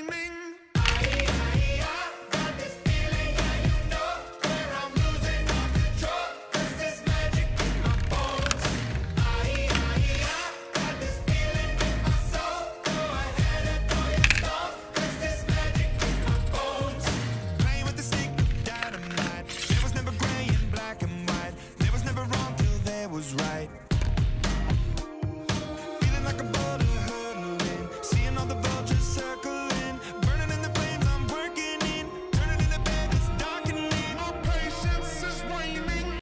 dreaming